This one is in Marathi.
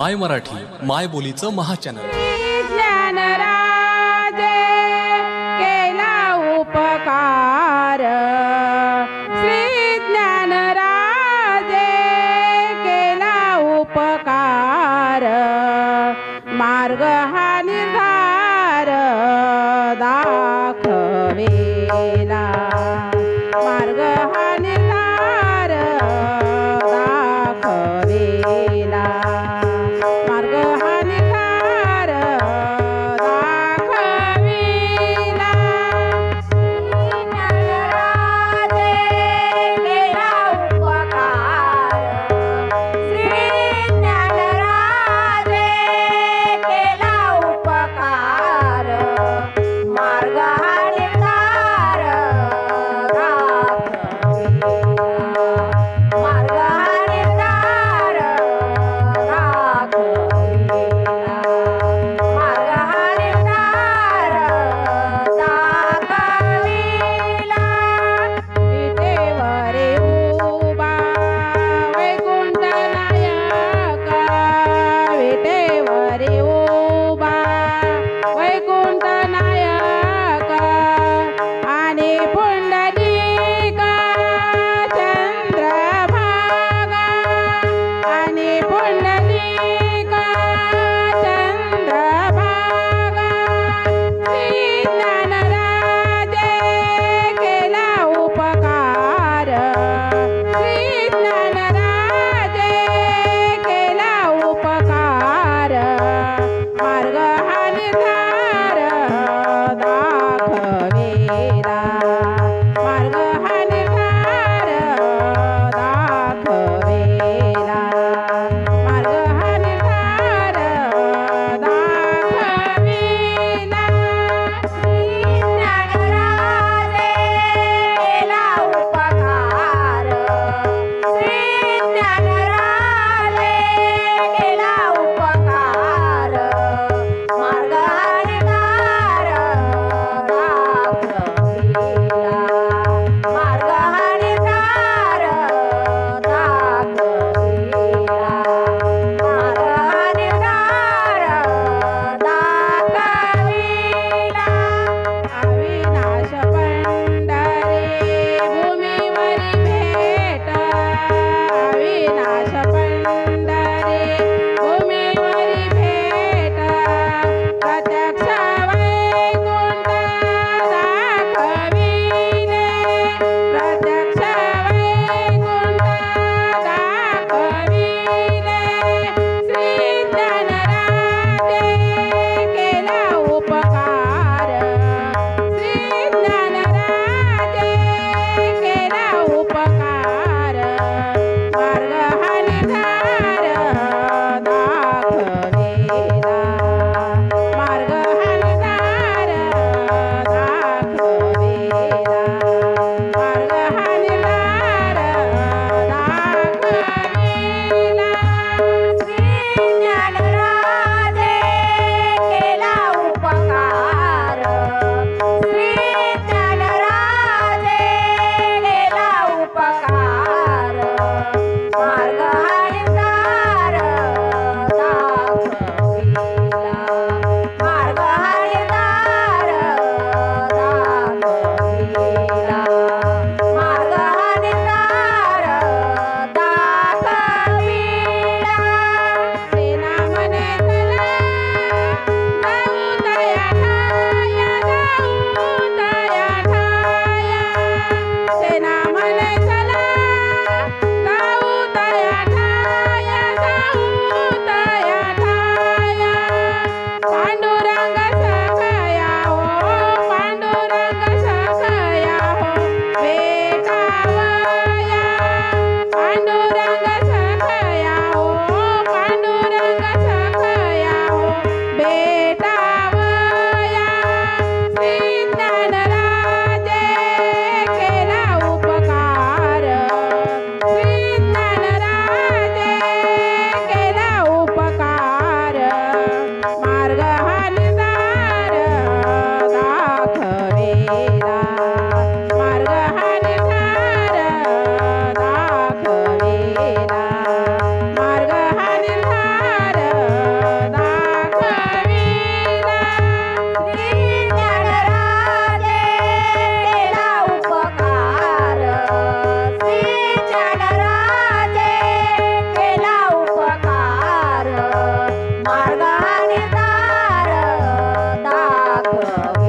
माय मराठी माय बोलीचं महाचॅनल. ज्ञानराजे केला उपकार. Wow.